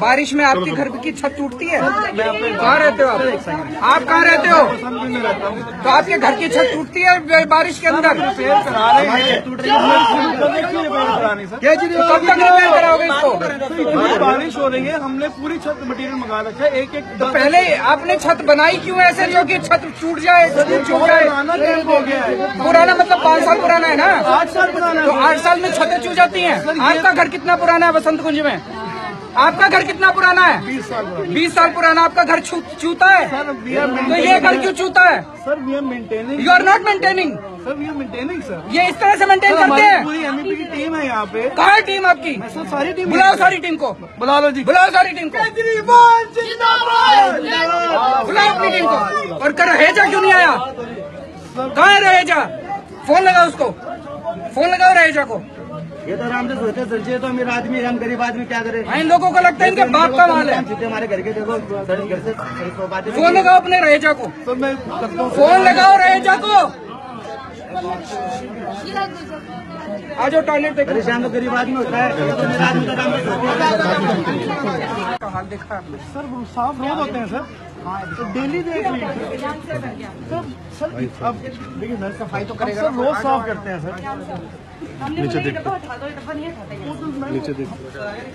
बारिश में आपके घर की छत टूटती है? कहाँ रहते हो आप? आप कहाँ रहते हो? तो आपके घर की छत टूटती है बारिश के अंदर? तो कब तक रिपेयर कराओगे इसको? बारिश हो रही है हमने पूरी छत मटेरियल मंगा रखा है। एक एक तो पहले आपने छत बनाई क्यों ऐसे जो कि छत टूट जाए टूट जाए? पुराना मतलब पाँच साल पुराना है ना? आठ साल पुराना तो आठ साल में छतें चू जाती हैं। आपका घर कितना पुराना है बसंत कुंज में? आपका घर कितना पुराना है? बीस साल पुराना। बीस साल पुराना आपका घर चूता है? सर तो ये घर क्यों चूता है? Sir we are maintaining you are not maintaining sir we are maintaining sir ये इस तरह से मेंटेन करते हैं? पूरी एमईपी की टीम है यहाँ पे। कहाँ है टीम आपकी सर सारी टीम बुलाओ सारी टीम को। बुला लो जी। बुलाओ सारी टीम को। बुलाओ अपनी टीम को। और कर रहेजा क्यों नहीं आया? कहाँ रहेजा फ़ोन लगाओ उसको। फ़ोन लगाओ रहेजा को। ये तो आराम से सोचते सर जी तो अमीर आदमी हम गरीब आदमी क्या करे? हाँ, इन लोगों को लगता है इनके बाप का माल है। सीधे हमारे घर के देखो सर घर से फ़ोन लगाओ अपने रहेजा को। सर मैं करता हूँ। फ़ोन लगाओ रहेजा को। आ जाओ टॉयलेट देखो। परेशान तो गरीब आदमी होता है तो अमीर आदमी का काम सोचते हाल देखा सर वो साफ़ रोज होते हैं सर। तो डेली देख लीजिए सर सर अब देखिए सर सफ़ाई तो करेगा सर रोज साफ़ करते हैं सर। नीचे देख। नीचे देख।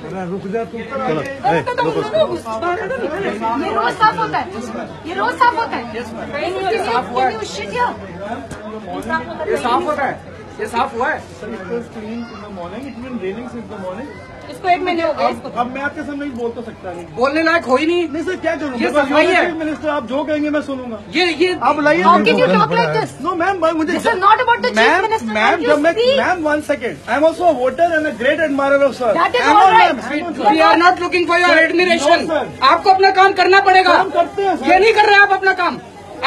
अरे रुक जा तू। ये रोज साफ़ होता है। ये रोज साफ़ होता है। साफ़ हुआ ये साफ़ होता है। ये साफ़ हुआ है? इसको एक महीने हो गए अब मैं आपके सामने बोल तो सकता नहीं। बोलने लायक हो ही नहीं। नहीं सर क्या करूँ? ये सफ़ाई है। मिनिस्टर आप जो कहेंगे मैं सुनूँगा। ये ये आप बुलाइए How can you talk like this? No ma'am मुझे about the मैम मैम जब मैं ma'am one second I am also a voter and a great admirer of sir. We are not looking for your admiration आपको अपना काम करना पड़ेगा। काम करते हैं, ये नहीं कर रहे आप अपना काम।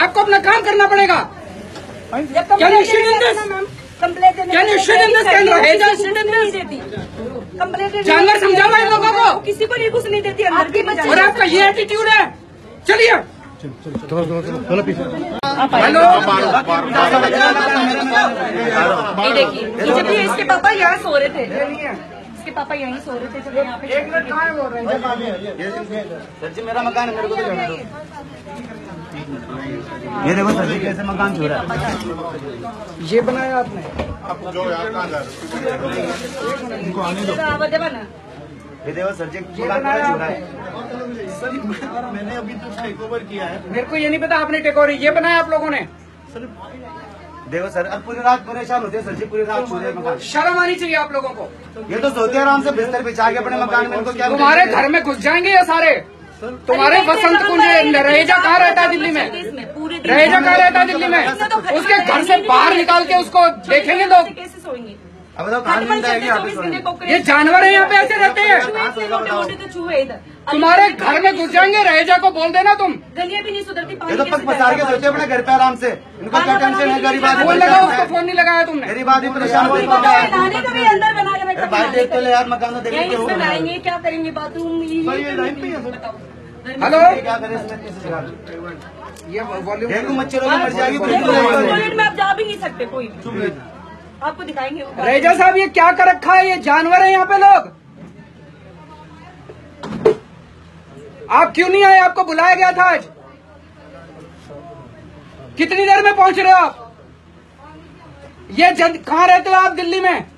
आपको अपना काम करना पड़ेगा। In this? जानवर समझाओ इन लोगों को। किसी को नहीं घुसने देती अंदर के और आपका ये एटीट्यूड है। चलिए। चलो चलो चलो चलो पीछे हेलो। ये देखिए जब ये इसके पापा यहाँ सो रहे थे। इसके पापा यहीं सो रहे थे जब यहाँ पे एक मिनट कहाँ है वो? रहे सर जी मेरा मकान है मेरे को तो जाने ये देखो सर जी कैसे मकान छू रहा है। ये बनाया आपने। ना ये देखो सर जी मकान पूरा रहा है। सर मैंने अभी तो टेक ओवर किया है। मेरे को ये नहीं पता आपने टेक ओवर ये बनाया आप लोगों ने। सर देखो सर अब पूरी रात परेशान होते हैं सर जी पूरी रात छू रहे हैं मकान। शर्म आनी चाहिए आप लोगों को। ये तो सोते आराम से बिस्तर बिछा के अपने मकान में इनको क्या तुम्हारे घर में घुस जाएँगे ये सारे। तुम्हारे बसंत कुंज रहेजा कहाँ रहता है दिल्ली में? पूरे रहेजा कहाँ रहता है दिल्ली में? उसके घर से बाहर निकाल के उसको देखेंगे लोग। अब बताओ कोकरे ये जानवर है यहाँ पे ऐसे रहते हैं। मोटे मोटे तो चूहे इधर। तुम्हारे घर में घुस जाएँगे रहेजा को बोल देना तुम। गलियाँ भी नहीं सुधरती ये तो पक पसार के सोते अपने घर पे आराम से। इनको क्या टेंशन है? गरीब आदमी फ़ोन लगाओ उसको फ़ोन नहीं लगाया तुमने। गरीब आदमी परेशान होते उनको हैं? भाई देख तो ले यार मकान तो देख क्या करेंगे बाथरूम हेलो? क्या करें? इसमें ये वॉल्यूम मर जाएगी तो में आप जा भी नहीं सकते कोई आपको दिखाएँगे। रहेजा साहब ये क्या कर रखा है? ये जानवर है यहाँ पे लोग। आप क्यों नहीं आए? आपको बुलाया गया था आज। कितनी देर में पहुँच रहे हो आप? ये जन कहाँ रहते हो आप दिल्ली में?